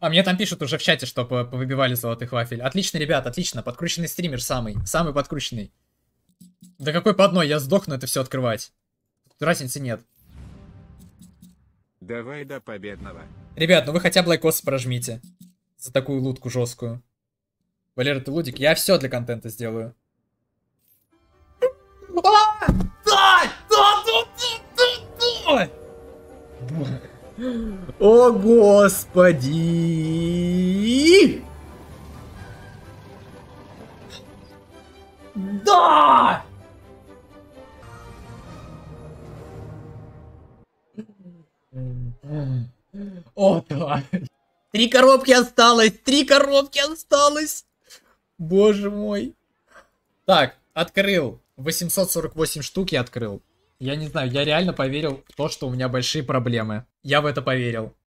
А мне там пишут уже в чате, что по- повыбивали золотых вафель. Отлично, ребят, отлично. Подкрученный стример самый. Самый подкрученный. Да какой по одной? Я сдохну это все открывать. Разницы нет. Давай до победного. Ребят, ну вы хотя бы лайкос прожмите. За такую лутку жесткую. Валера, ты лудик? Я все для контента сделаю. Да! Да, да, да, да, да! О, господи! Да! О, да. Три коробки осталось, три коробки осталось. Боже мой. Так, открыл. 848 штук я открыл. Я не знаю, я реально поверил в то, что у меня большие проблемы. Я в это поверил.